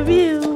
the view.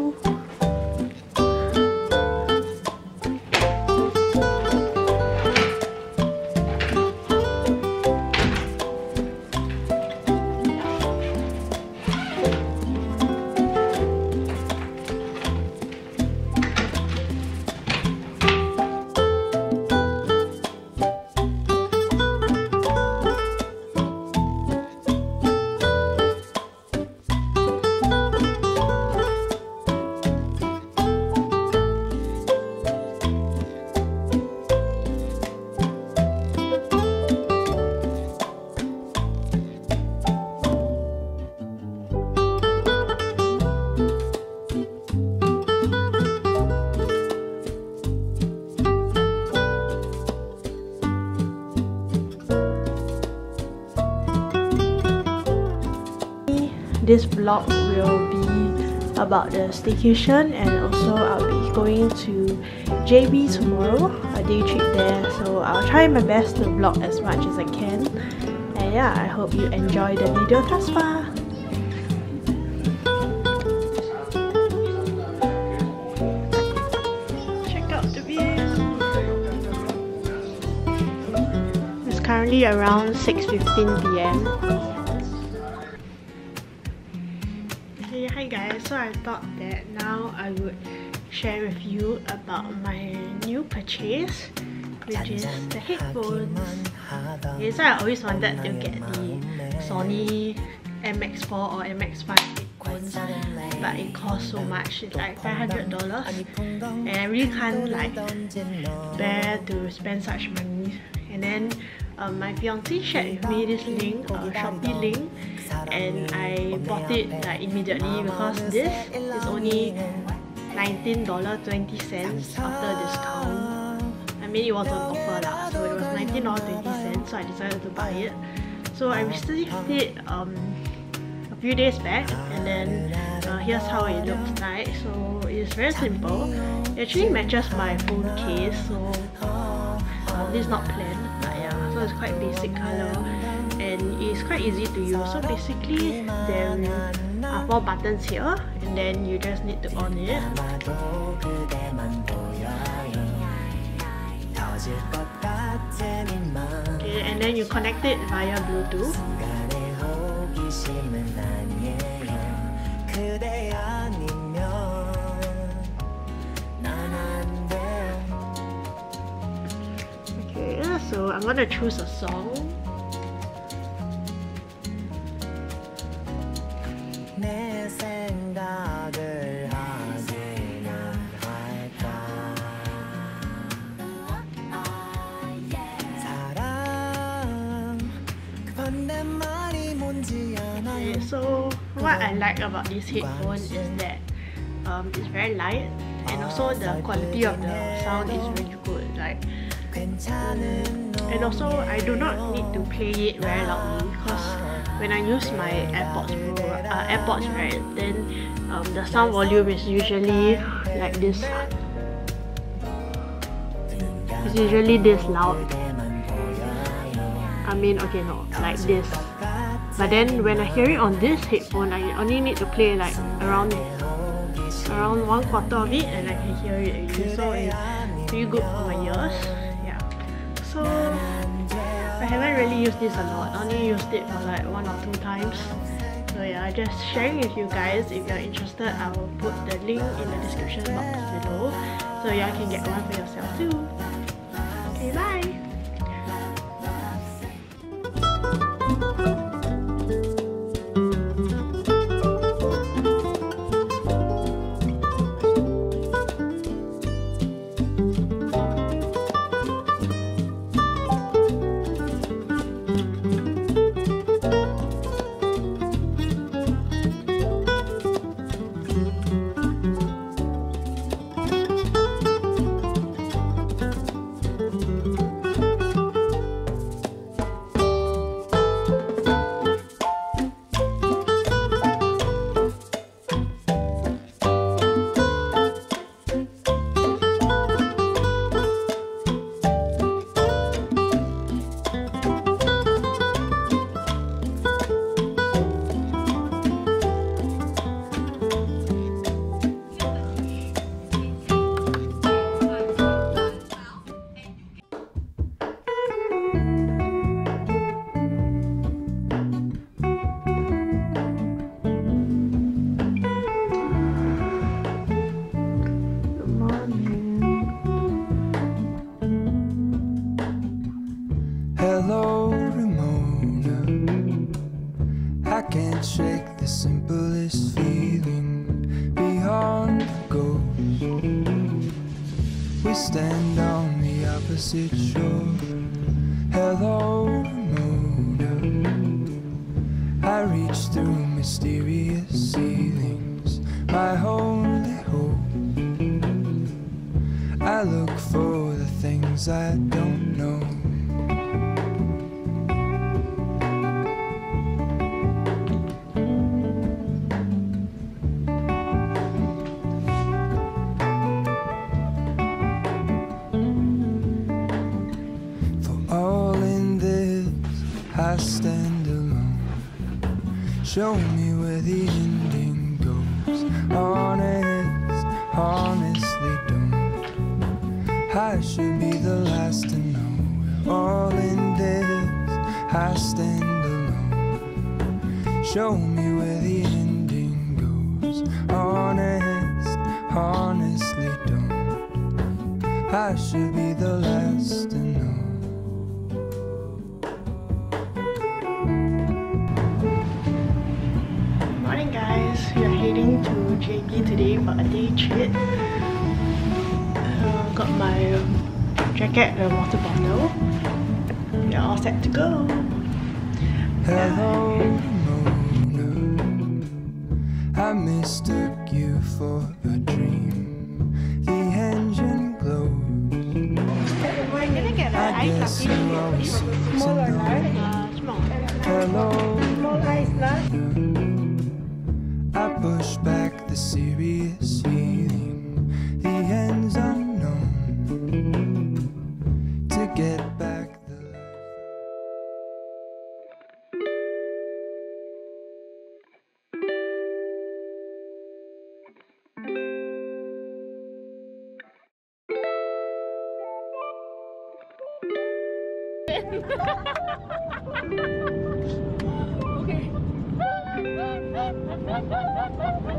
This vlog will be about the staycation and also I'll be going to JB tomorrow, a day trip there. So I'll try my best to vlog as much as I can. And yeah, I hope you enjoy the video thus far. Check out the view. It's currently around 6.15 p.m. hi guys. So i thought that now i would share with you about my new purchase which is the headphones. So i always wanted to get the sony mx4 or mx5 headphones but it costs so much. It's like $500 and i really can't like bear to spend such money. And then um, my fiance shared with me this link, uh, Shopee link, and I bought it like immediately because this is only $19.20 after discount. I mean it was on offer lah, so it was $19.20 so I decided to buy it. So I received it um, a few days back and then uh, here's how it looks like. So it's very simple. It actually matches my phone case so uh, this is not planned so it's quite basic color and it's quite easy to use. So basically there are four buttons here and then you just need to on it. Okay and then you connect it via bluetooth. Okay so I'm gonna choose a song. Like about this headphone is that um, it's very light and also the quality of the sound is really good. Like and also I do not need to play it very loudly because when I use my AirPods Pro, uh, AirPods right, then um, the sound volume is usually like this. It's usually this loud. I mean, okay, no, like this. But then when I hear it on this headphone, I only need to play like around around one quarter of it and I can hear it. So it's pretty good for my ears Yeah. so I haven't really used this a lot. I only used it for like one or two times. So yeah, just sharing with you guys. If you're interested, I will put the link in the description box below so y'all can get one for yourself too. Okay, bye! Opposite shore. Hello, moon. I reach through mysterious ceilings. My holy hope. I look for the things I don't I stand alone. Show me where the ending goes. Honest, honestly don't. I should be the last to know. We're all in this, I stand alone. Show me where the ending goes. Honest, honestly don't. I should be the last a. Uh, got my jacket and water bottle. We are all set to go. Hello, Mona. I mistook you for a dream. The engine glows. I get guess you always seem to know. Uh, small. Hello, Small ice latte. I push back the serious feeling. The life.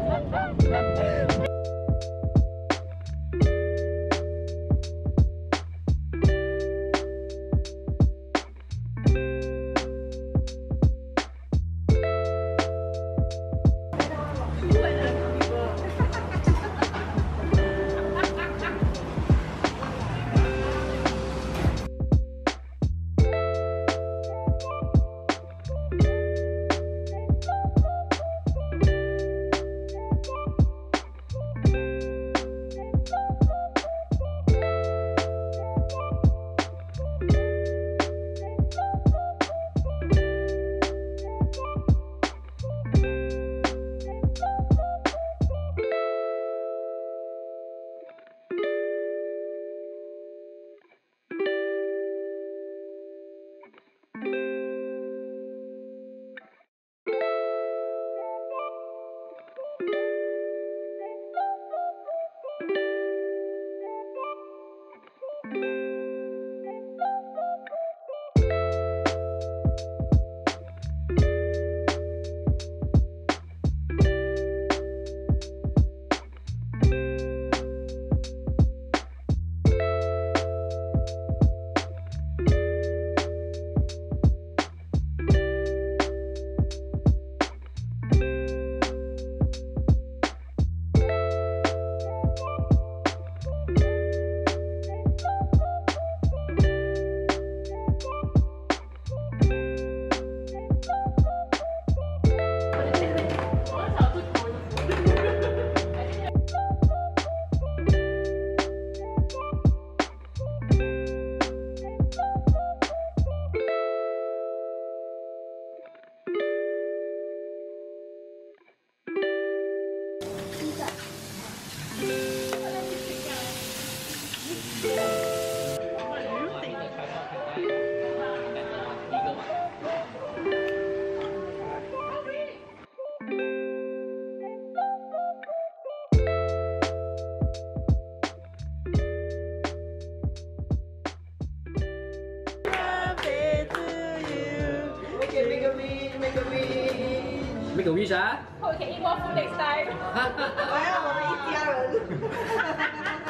Make a wish 啊！ Okay, can eat more food next time. 我要我们一家人。